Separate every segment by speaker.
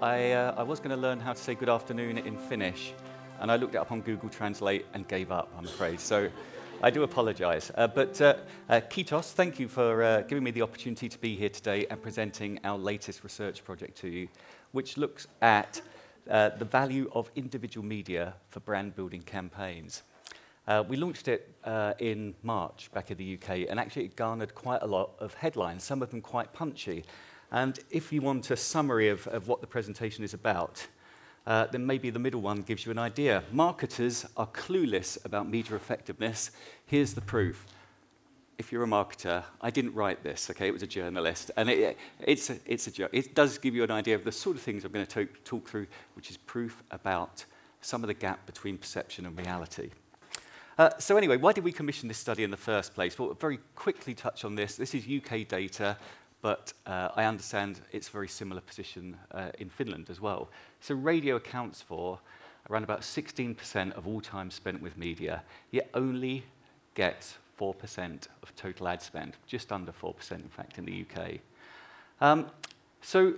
Speaker 1: I, uh, I was going to learn how to say good afternoon in Finnish, and I looked it up on Google Translate and gave up, I'm afraid. So I do apologize. Uh, but uh, uh, Kitos, thank you for uh, giving me the opportunity to be here today and presenting our latest research project to you, which looks at uh, the value of individual media for brand building campaigns. Uh, we launched it in March back in the UK, and actually it garnered quite a lot of headlines, some of them quite punchy. And if you want a summary of, of what the presentation is about, uh, then maybe the middle one gives you an idea. Marketers are clueless about media effectiveness. Here's the proof. If you're a marketer, I didn't write this, okay? It was a journalist. And it, it's, a, it's a, it does give you an idea of the sort of things I'm going to talk through, which is proof about some of the gap between perception and reality. Uh, so anyway, why did we commission this study in the first place? Well, very quickly touch on this. This is UK data but uh, I understand it's a very similar position uh, in Finland as well. So radio accounts for around about 16% of all time spent with media, yet only gets 4% of total ad spend, just under 4% in fact in the UK. Um, so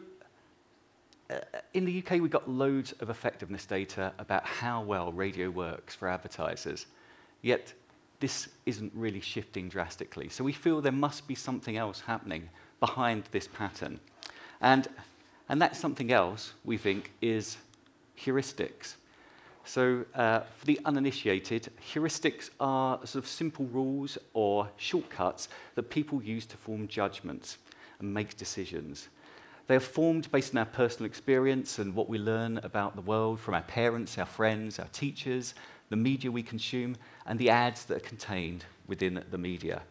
Speaker 1: uh, in the UK, we've got loads of effectiveness data about how well radio works for advertisers, yet this isn't really shifting drastically. So we feel there must be something else happening behind this pattern. And, and that something else, we think, is heuristics. So, uh, for the uninitiated, heuristics are sort of simple rules or shortcuts that people use to form judgments and make decisions. They are formed based on our personal experience and what we learn about the world from our parents, our friends, our teachers, the media we consume, and the ads that are contained within the media.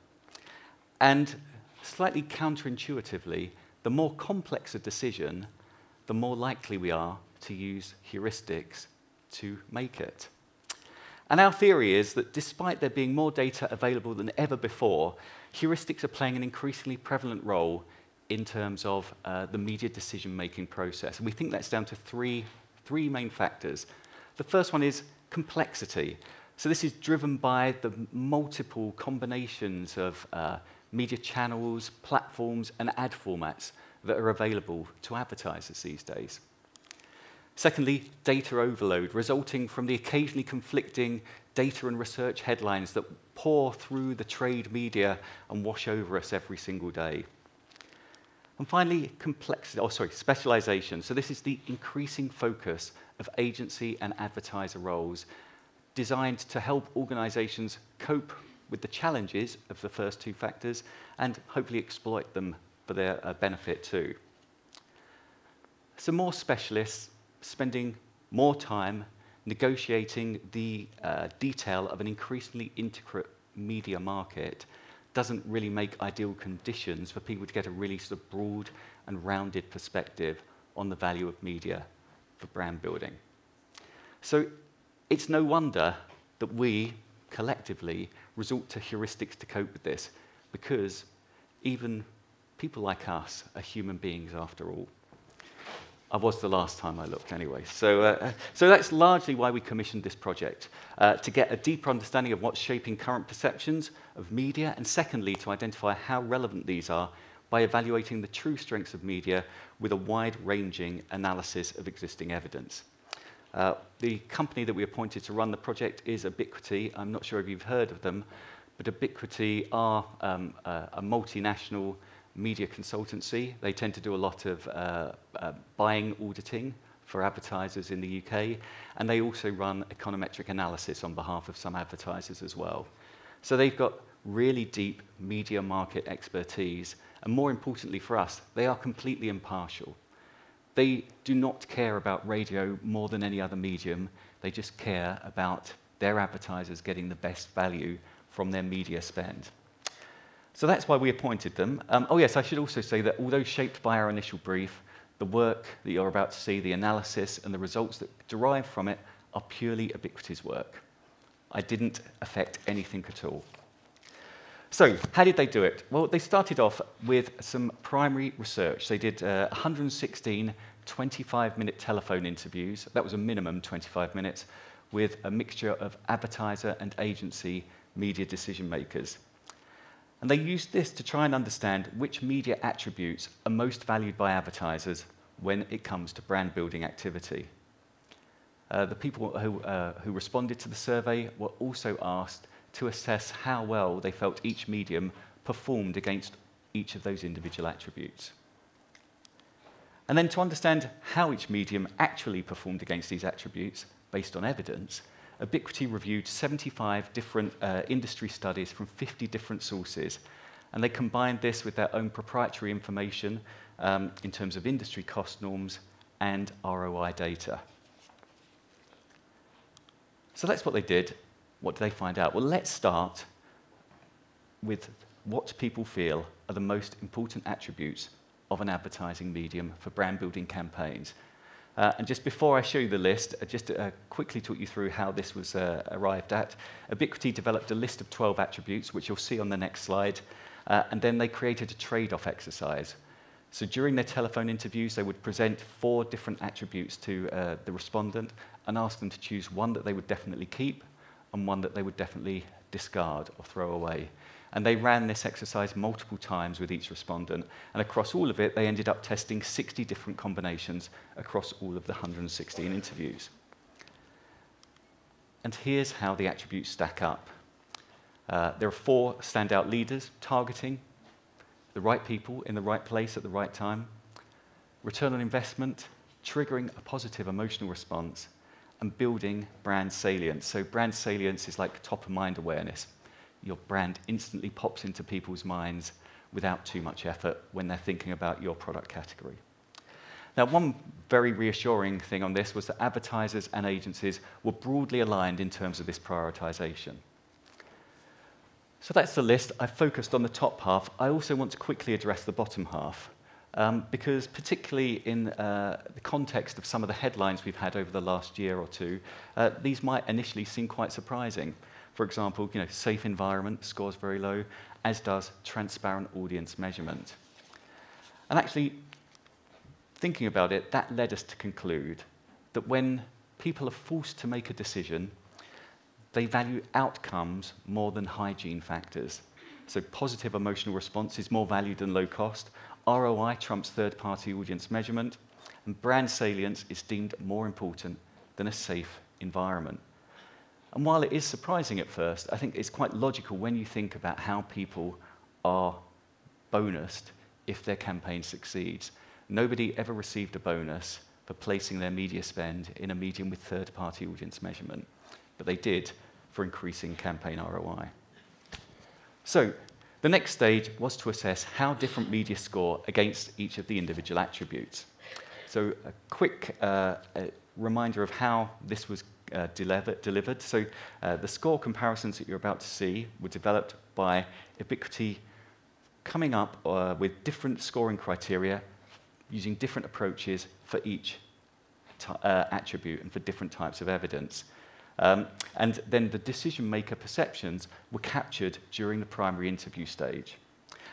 Speaker 1: And slightly counterintuitively, the more complex a decision, the more likely we are to use heuristics to make it. And our theory is that despite there being more data available than ever before, heuristics are playing an increasingly prevalent role in terms of uh, the media decision making process. And we think that's down to three, three main factors. The first one is complexity. So, this is driven by the multiple combinations of uh, media channels, platforms, and ad formats that are available to advertisers these days. Secondly, data overload, resulting from the occasionally conflicting data and research headlines that pour through the trade media and wash over us every single day. And finally, complexity, oh sorry, specialization. So this is the increasing focus of agency and advertiser roles designed to help organizations cope with the challenges of the first two factors and hopefully exploit them for their uh, benefit too. So more specialists spending more time negotiating the uh, detail of an increasingly intricate media market doesn't really make ideal conditions for people to get a really sort of broad and rounded perspective on the value of media for brand building. So it's no wonder that we, collectively, resort to heuristics to cope with this because even people like us are human beings after all. I was the last time I looked anyway. So, uh, so that's largely why we commissioned this project, uh, to get a deeper understanding of what's shaping current perceptions of media, and secondly, to identify how relevant these are by evaluating the true strengths of media with a wide-ranging analysis of existing evidence. Uh, the company that we appointed to run the project is Ubiquity. I'm not sure if you've heard of them, but Ubiquity are um, a, a multinational media consultancy. They tend to do a lot of uh, uh, buying auditing for advertisers in the UK, and they also run econometric analysis on behalf of some advertisers as well. So they've got really deep media market expertise, and more importantly for us, they are completely impartial. They do not care about radio more than any other medium. They just care about their advertisers getting the best value from their media spend. So that's why we appointed them. Um, oh, yes, I should also say that although shaped by our initial brief, the work that you're about to see, the analysis, and the results that derive from it are purely Ubiquity's work. I didn't affect anything at all. So, how did they do it? Well, they started off with some primary research. They did uh, 116 25 minute telephone interviews. That was a minimum 25 minutes with a mixture of advertiser and agency media decision makers. And they used this to try and understand which media attributes are most valued by advertisers when it comes to brand building activity. Uh, the people who, uh, who responded to the survey were also asked to assess how well they felt each medium performed against each of those individual attributes. And then to understand how each medium actually performed against these attributes based on evidence, Ubiquity reviewed 75 different uh, industry studies from 50 different sources, and they combined this with their own proprietary information um, in terms of industry cost norms and ROI data. So that's what they did. What do they find out? Well, let's start with what people feel are the most important attributes of an advertising medium for brand building campaigns. Uh, and just before I show you the list, uh, just uh, quickly talk you through how this was uh, arrived at. Ubiquity developed a list of 12 attributes, which you'll see on the next slide, uh, and then they created a trade-off exercise. So during their telephone interviews, they would present four different attributes to uh, the respondent and ask them to choose one that they would definitely keep and one that they would definitely discard or throw away. And they ran this exercise multiple times with each respondent. And across all of it, they ended up testing 60 different combinations across all of the 116 interviews. And here's how the attributes stack up. Uh, there are four standout leaders targeting the right people in the right place at the right time, return on investment, triggering a positive emotional response, and building brand salience. So, brand salience is like top of mind awareness. Your brand instantly pops into people's minds without too much effort when they're thinking about your product category. Now, one very reassuring thing on this was that advertisers and agencies were broadly aligned in terms of this prioritization. So that's the list. I focused on the top half. I also want to quickly address the bottom half. Um, because particularly in uh, the context of some of the headlines we've had over the last year or two, uh, these might initially seem quite surprising. For example, you know, safe environment scores very low, as does transparent audience measurement. And actually, thinking about it, that led us to conclude that when people are forced to make a decision, they value outcomes more than hygiene factors. So positive emotional response is more valued than low cost, ROI trumps third party audience measurement, and brand salience is deemed more important than a safe environment. And while it is surprising at first, I think it's quite logical when you think about how people are bonused if their campaign succeeds. Nobody ever received a bonus for placing their media spend in a medium with third party audience measurement, but they did for increasing campaign ROI. So, the next stage was to assess how different media score against each of the individual attributes. So a quick uh, a reminder of how this was uh, delivered. So uh, the score comparisons that you're about to see were developed by Ubiquity coming up uh, with different scoring criteria using different approaches for each uh, attribute and for different types of evidence. Um, and then the decision maker perceptions were captured during the primary interview stage.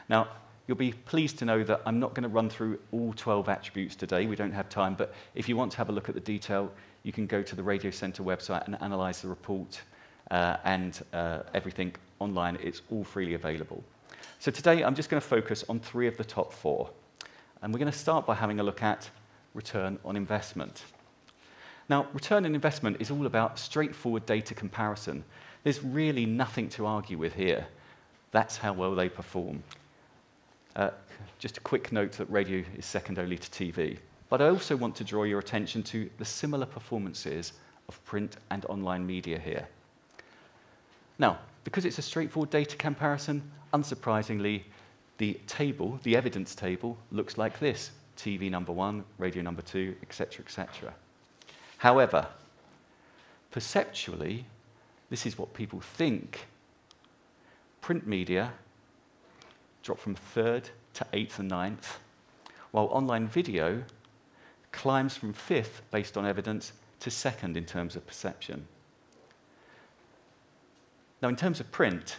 Speaker 1: Now, you'll be pleased to know that I'm not going to run through all 12 attributes today. We don't have time, but if you want to have a look at the detail, you can go to the Radiocentre website and analyse the report uh, and uh, everything online. It's all freely available. So today, I'm just going to focus on three of the top four. And we're going to start by having a look at return on investment. Now, return on investment is all about straightforward data comparison. There's really nothing to argue with here. That's how well they perform. Uh, just a quick note that radio is second only to TV. But I also want to draw your attention to the similar performances of print and online media here. Now, because it's a straightforward data comparison, unsurprisingly, the table, the evidence table, looks like this. TV number one, radio number two, etc., etc. However, perceptually, this is what people think. Print media dropped from third to eighth and ninth, while online video climbs from fifth, based on evidence, to second in terms of perception. Now, in terms of print,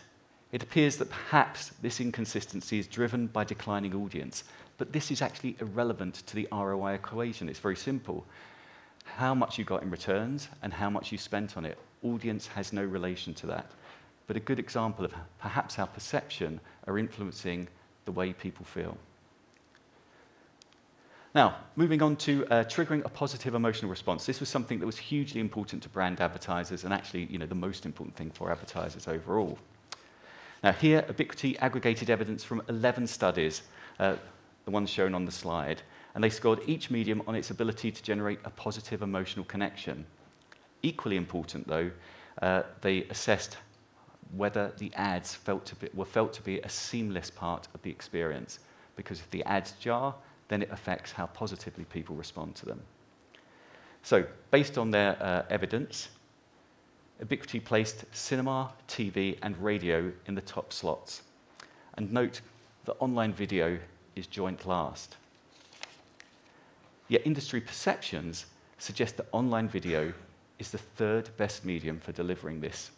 Speaker 1: it appears that perhaps this inconsistency is driven by declining audience, but this is actually irrelevant to the ROI equation. It's very simple how much you got in returns and how much you spent on it. Audience has no relation to that. But a good example of perhaps how perception are influencing the way people feel. Now, moving on to uh, triggering a positive emotional response. This was something that was hugely important to brand advertisers and actually you know, the most important thing for advertisers overall. Now, here, Ubiquity aggregated evidence from 11 studies, uh, the ones shown on the slide, and they scored each medium on its ability to generate a positive emotional connection. Equally important, though, uh, they assessed whether the ads felt be, were felt to be a seamless part of the experience. Because if the ads jar, then it affects how positively people respond to them. So, based on their uh, evidence, Ubiquity placed cinema, TV, and radio in the top slots. And note that online video is joint last. Yet industry perceptions suggest that online video is the third best medium for delivering this.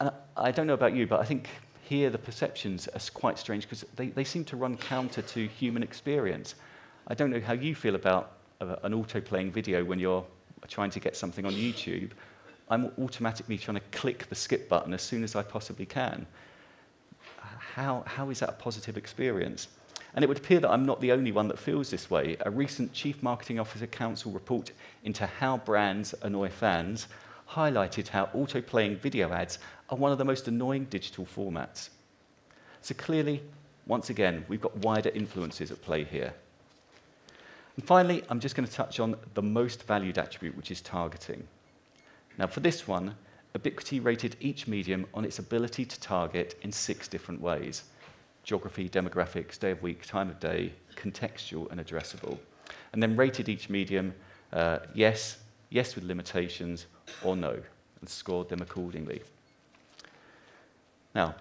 Speaker 1: And I don't know about you, but I think here the perceptions are quite strange because they, they seem to run counter to human experience. I don't know how you feel about uh, an auto-playing video when you're trying to get something on YouTube. I'm automatically trying to click the skip button as soon as I possibly can. How, how is that a positive experience? And it would appear that I'm not the only one that feels this way. A recent Chief Marketing Officer Council report into how brands annoy fans highlighted how auto-playing video ads are one of the most annoying digital formats. So clearly, once again, we've got wider influences at play here. And finally, I'm just going to touch on the most valued attribute, which is targeting. Now, for this one, Ubiquity rated each medium on its ability to target in six different ways geography, demographics, day of week, time of day, contextual, and addressable. And then rated each medium uh, yes, yes with limitations, or no, and scored them accordingly. Now,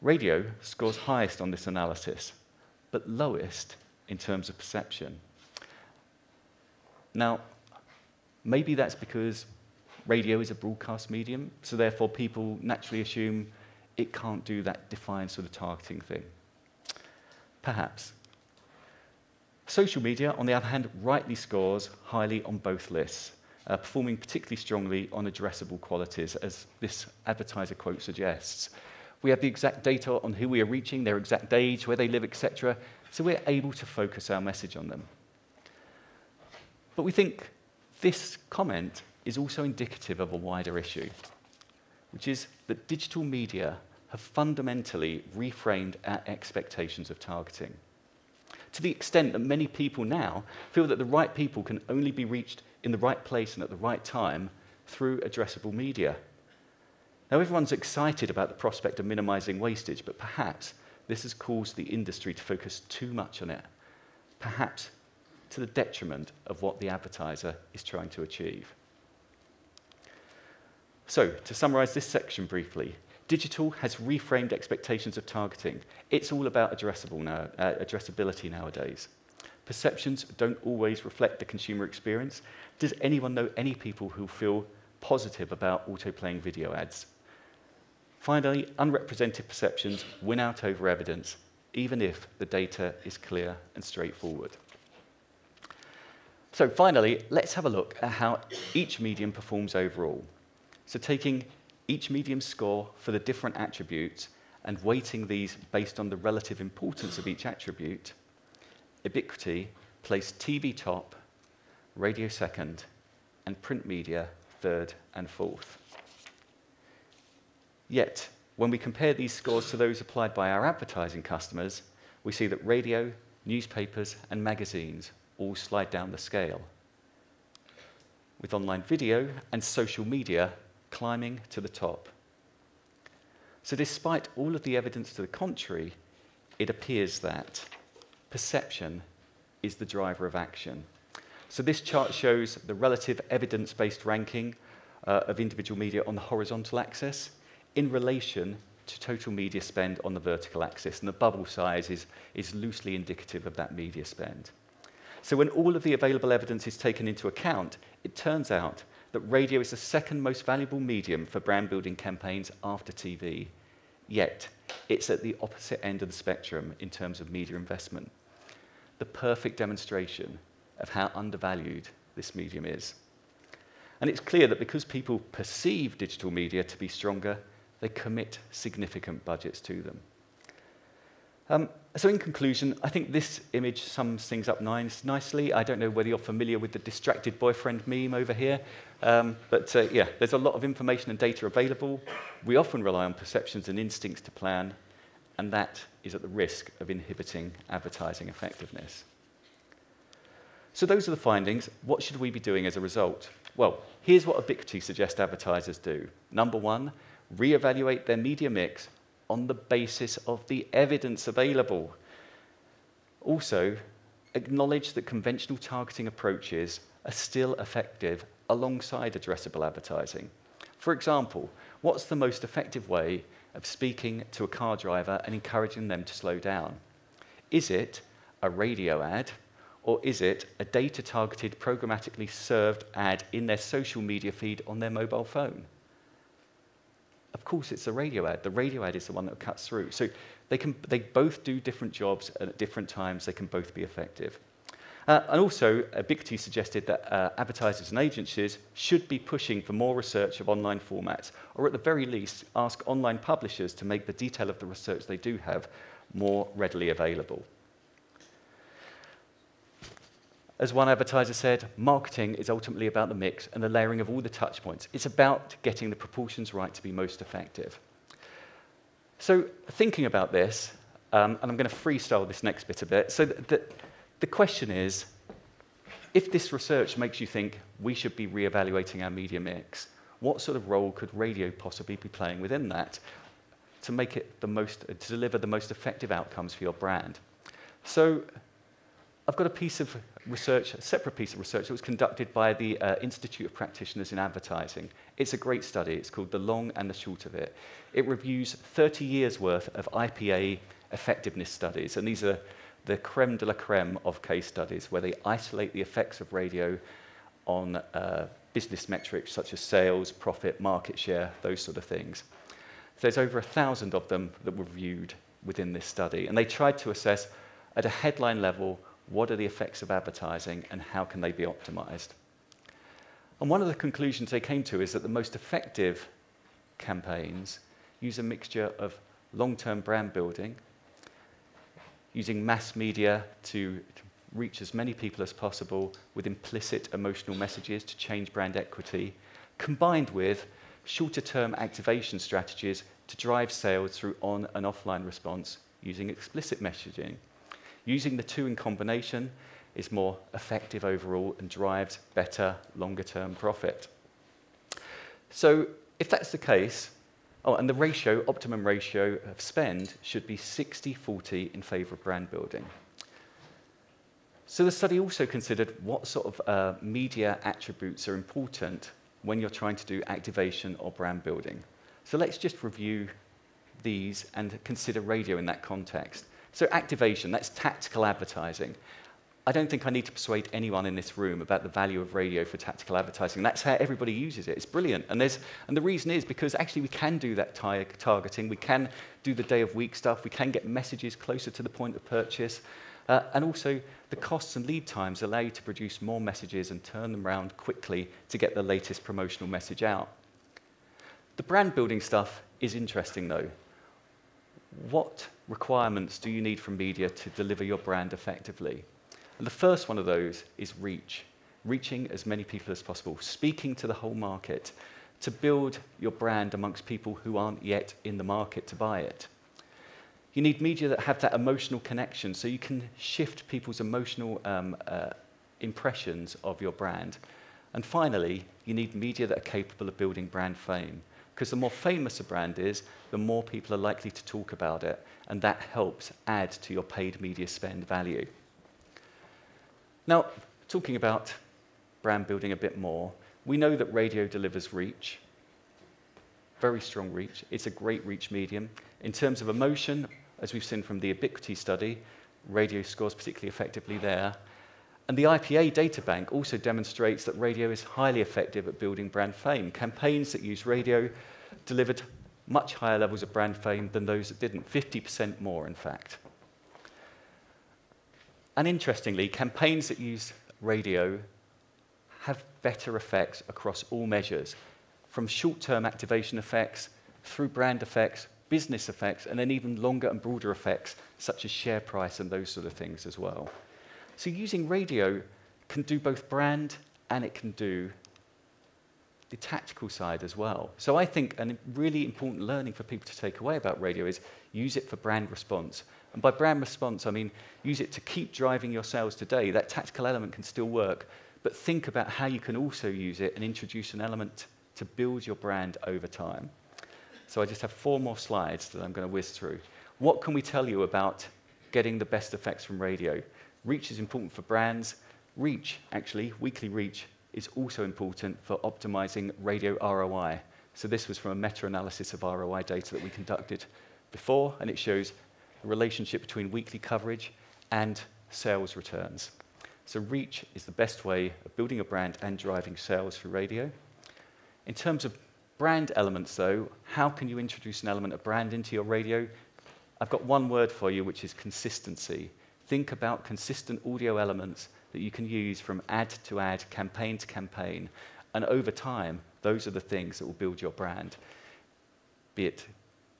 Speaker 1: radio scores highest on this analysis, but lowest in terms of perception. Now, maybe that's because radio is a broadcast medium, so therefore people naturally assume it can't do that defined sort of targeting thing. Perhaps. Social media, on the other hand, rightly scores highly on both lists, uh, performing particularly strongly on addressable qualities, as this advertiser quote suggests. We have the exact data on who we are reaching, their exact age, where they live, etc., so we're able to focus our message on them. But we think this comment is also indicative of a wider issue, which is that digital media have fundamentally reframed our expectations of targeting. To the extent that many people now feel that the right people can only be reached in the right place and at the right time through addressable media. Now, everyone's excited about the prospect of minimizing wastage, but perhaps this has caused the industry to focus too much on it, perhaps to the detriment of what the advertiser is trying to achieve. So, to summarize this section briefly, digital has reframed expectations of targeting. It's all about addressable now, uh, addressability nowadays. Perceptions don't always reflect the consumer experience. Does anyone know any people who feel positive about auto-playing video ads? Finally, unrepresented perceptions win out over evidence, even if the data is clear and straightforward. So finally, let's have a look at how each medium performs overall. So taking each medium score for the different attributes and weighting these based on the relative importance of each attribute, Ubiquity placed TV top, radio second, and print media third and fourth. Yet, when we compare these scores to those applied by our advertising customers, we see that radio, newspapers, and magazines all slide down the scale. With online video and social media climbing to the top. So, despite all of the evidence to the contrary, it appears that perception is the driver of action. So, this chart shows the relative evidence based ranking uh, of individual media on the horizontal axis in relation to total media spend on the vertical axis. And the bubble size is, is loosely indicative of that media spend. So, when all of the available evidence is taken into account, it turns out that radio is the second most valuable medium for brand building campaigns after TV. Yet, it's at the opposite end of the spectrum in terms of media investment. The perfect demonstration of how undervalued this medium is. And it's clear that because people perceive digital media to be stronger, they commit significant budgets to them. Um, so in conclusion, I think this image sums things up nice, nicely. I don't know whether you're familiar with the distracted boyfriend meme over here, um, but uh, yeah, there's a lot of information and data available. We often rely on perceptions and instincts to plan, and that is at the risk of inhibiting advertising effectiveness. So those are the findings. What should we be doing as a result? Well, here's what Ubiquity suggests advertisers do. Number one, reevaluate their media mix on the basis of the evidence available. Also, acknowledge that conventional targeting approaches are still effective alongside addressable advertising. For example, what's the most effective way of speaking to a car driver and encouraging them to slow down? Is it a radio ad, or is it a data targeted, programmatically served ad in their social media feed on their mobile phone? Of course, it's a radio ad. The radio ad is the one that cuts through. So they, can, they both do different jobs and at different times. They can both be effective. Uh, and also, Ubiquity suggested that uh, advertisers and agencies should be pushing for more research of online formats, or at the very least, ask online publishers to make the detail of the research they do have more readily available. As one advertiser said, marketing is ultimately about the mix and the layering of all the touch points. It's about getting the proportions right to be most effective. So, thinking about this, um, and I'm going to freestyle this next bit a bit. So, the, the, the question is if this research makes you think we should be re-evaluating our media mix, what sort of role could radio possibly be playing within that to make it the most, to deliver the most effective outcomes for your brand? So, I've got a piece of research, a separate piece of research that was conducted by the uh, Institute of Practitioners in Advertising. It's a great study. It's called The Long and the Short of It. It reviews 30 years' worth of IPA effectiveness studies, and these are the creme de la creme of case studies where they isolate the effects of radio on uh, business metrics such as sales, profit, market share, those sort of things. There's over a thousand of them that were reviewed within this study, and they tried to assess at a headline level what are the effects of advertising and how can they be optimized? And one of the conclusions they came to is that the most effective campaigns use a mixture of long term brand building, using mass media to reach as many people as possible with implicit emotional messages to change brand equity, combined with shorter term activation strategies to drive sales through on and offline response using explicit messaging. Using the two in combination is more effective overall and drives better longer term profit. So, if that's the case, oh, and the ratio, optimum ratio of spend should be 60 40 in favor of brand building. So, the study also considered what sort of uh, media attributes are important when you're trying to do activation or brand building. So, let's just review these and consider radio in that context. So, activation, that's tactical advertising. I don't think I need to persuade anyone in this room about the value of radio for tactical advertising. That's how everybody uses it. It's brilliant. And, and the reason is because actually we can do that targeting, we can do the day of week stuff, we can get messages closer to the point of purchase. Uh, and also, the costs and lead times allow you to produce more messages and turn them around quickly to get the latest promotional message out. The brand building stuff is interesting though. What requirements do you need from media to deliver your brand effectively? And the first one of those is reach, reaching as many people as possible, speaking to the whole market to build your brand amongst people who aren't yet in the market to buy it. You need media that have that emotional connection so you can shift people's emotional um, uh, impressions of your brand. And finally, you need media that are capable of building brand fame. Because the more famous a brand is, the more people are likely to talk about it, and that helps add to your paid media spend value. Now, talking about brand building a bit more, we know that radio delivers reach, very strong reach. It's a great reach medium. In terms of emotion, as we've seen from the Ubiquity study, radio scores particularly effectively there. And the IPA data bank also demonstrates that radio is highly effective at building brand fame. Campaigns that use radio delivered much higher levels of brand fame than those that didn't, 50% more, in fact. And interestingly, campaigns that use radio have better effects across all measures, from short term activation effects through brand effects business effects, and then even longer and broader effects, such as share price and those sort of things as well. So using radio can do both brand and it can do the tactical side as well. So I think a really important learning for people to take away about radio is use it for brand response. And by brand response, I mean use it to keep driving your sales today. That tactical element can still work, but think about how you can also use it and introduce an element to build your brand over time. So I just have four more slides that I'm going to whiz through. What can we tell you about getting the best effects from radio? Reach is important for brands. Reach, actually, weekly reach, is also important for optimizing radio ROI. So this was from a meta-analysis of ROI data that we conducted before, and it shows a relationship between weekly coverage and sales returns. So reach is the best way of building a brand and driving sales through radio. In terms of brand elements, though, how can you introduce an element of brand into your radio? I've got one word for you, which is consistency. Think about consistent audio elements that you can use from ad to ad, campaign to campaign. And over time, those are the things that will build your brand, be it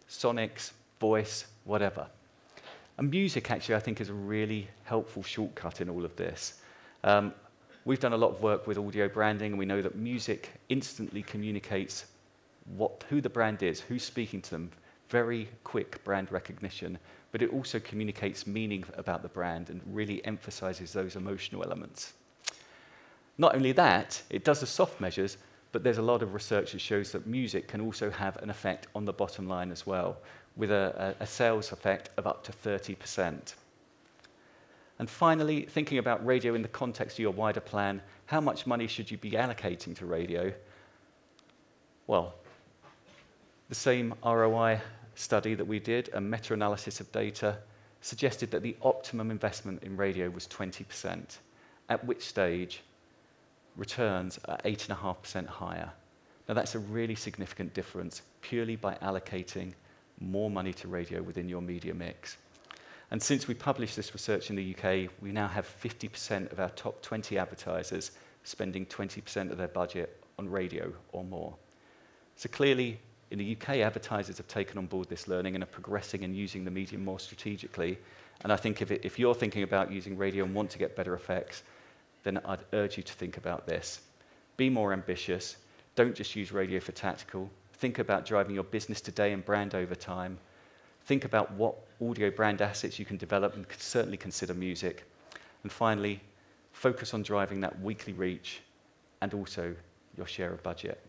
Speaker 1: sonics, voice, whatever. And music, actually, I think is a really helpful shortcut in all of this. Um, we've done a lot of work with audio branding, and we know that music instantly communicates what, who the brand is, who's speaking to them, very quick brand recognition but it also communicates meaning about the brand and really emphasizes those emotional elements. Not only that, it does the soft measures, but there's a lot of research that shows that music can also have an effect on the bottom line as well, with a, a, sales effect of up to 30%. And finally, thinking about radio in the context of your wider plan, how much money should you be allocating to radio? Well, the same ROI study that we did, a meta analysis of data, suggested that the optimum investment in radio was 20%, at which stage returns are 8.5% higher. Now, that's a really significant difference purely by allocating more money to radio within your media mix. And since we published this research in the UK, we now have 50% of our top 20 advertisers spending 20% of their budget on radio or more. So clearly, in the UK, advertisers have taken on board this learning and are progressing and using the medium more strategically. And I think if, it, if you're thinking about using radio and want to get better effects, then I'd urge you to think about this. Be more ambitious. Don't just use radio for tactical. Think about driving your business today and brand over time. Think about what audio brand assets you can develop and certainly consider music. And finally, focus on driving that weekly reach and also your share of budget.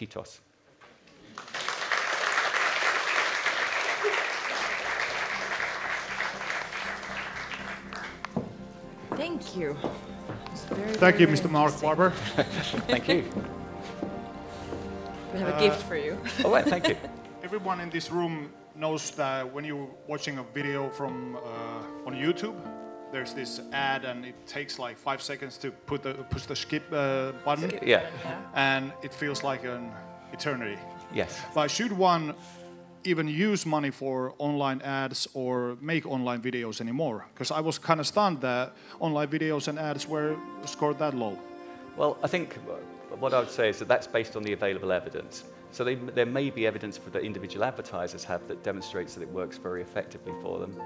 Speaker 1: Kitos.
Speaker 2: Thank you.
Speaker 3: Very, Thank very, you, Mr. Mark Barber.
Speaker 1: thank you.
Speaker 2: We have a uh, gift for you.
Speaker 1: oh, right, thank you.
Speaker 3: Everyone in this room knows that when you're watching a video from uh, on YouTube, there's this ad and it takes like five seconds to put the push the skip uh, button.
Speaker 1: Skip yeah.
Speaker 3: And it feels like an eternity.
Speaker 1: Yes.
Speaker 3: But should one even use money for online ads or make online videos anymore? Because I was kind of stunned that online videos and ads were scored that low.
Speaker 1: Well, I think what I would say is that that's based on the available evidence. So they, there may be evidence for that individual advertisers have that demonstrates that it works very effectively for them.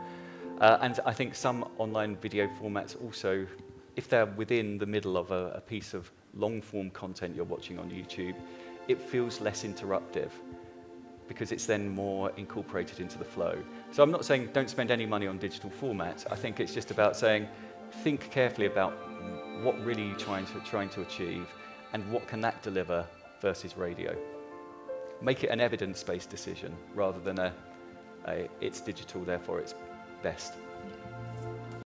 Speaker 1: Uh, and I think some online video formats also, if they're within the middle of a, a piece of long form content you're watching on YouTube, it feels less interruptive because it's then more incorporated into the flow. So I'm not saying don't spend any money on digital formats. I think it's just about saying think carefully about what really you're trying to, trying to achieve and what can that deliver versus radio. Make it an evidence-based decision rather than a, a it's digital, therefore it's best.